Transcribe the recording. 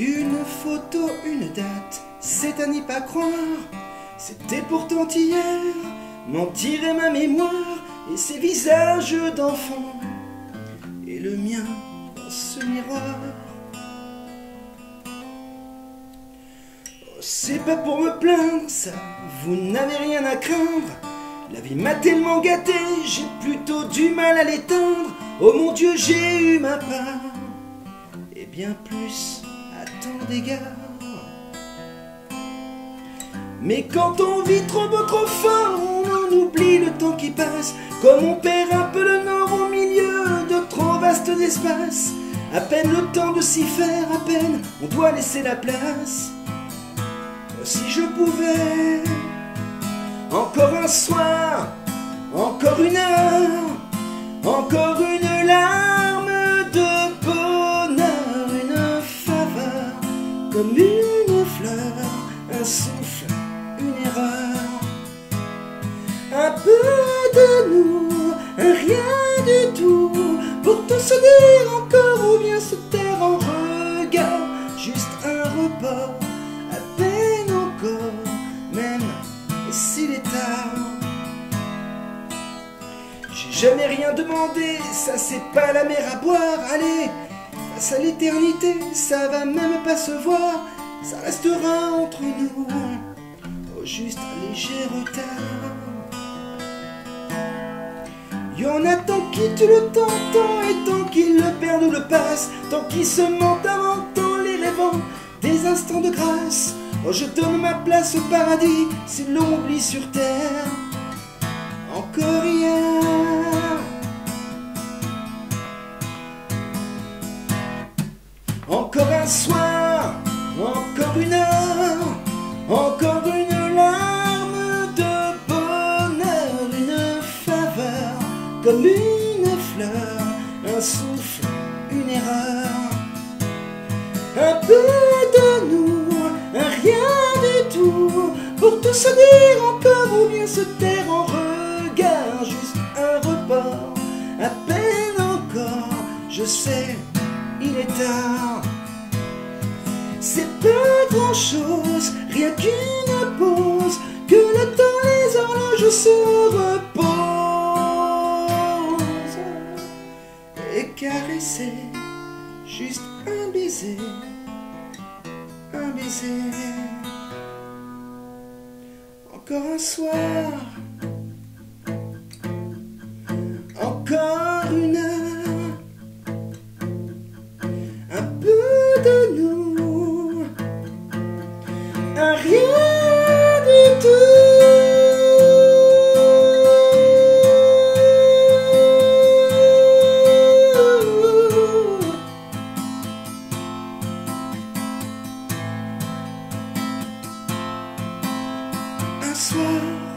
Une photo, une date, c'est à n'y pas croire. C'était pourtant hier, mentirait ma mémoire et ses visages d'enfant et le mien dans ce miroir. Oh, c'est pas pour me plaindre, ça, vous n'avez rien à craindre. La vie m'a tellement gâté, j'ai plutôt du mal à l'éteindre. Oh mon Dieu, j'ai eu ma part, et bien plus Mais quand on vit trop beau, trop fort, on oublie le temps qui passe. Comme on perd un peu le nord au milieu de trop vastes espaces. À peine le temps de s'y faire, à peine on doit laisser la place. Si je pouvais, encore un soir, encore une heure, encore une fleur, un souffle une erreur. Un peu de nous, rien du tout, pour tout se encore ou bien se taire en regard. Juste un report, à peine encore, même s'il est tard. J'ai jamais rien demandé, ça c'est pas la mer à boire. Allez, à l'éternité, ça va même pas se voir, ça restera entre nous juste un léger retard. Y'en a tant qui tuent le temps, tant et tant qu'ils le perdent ou le passent, tant qu'ils se mentent avant, tant les des instants de grâce. Oh, je donne ma place au paradis l'on m'oublie sur terre. Encore hier. Soir, encore une heure, encore une comme une fleur, un souffle, une erreur. Un peu de nous, un rien du tout, pour tout se dire encore ou bien se taire en regard, juste un report, à peine encore, je sais, il est tard. C'est pas grand chose, rien qu'une pause, que le temps, les horloges se reposent. caresser, juste un baiser, un baiser. Encore un soir, un rien du tout. un soir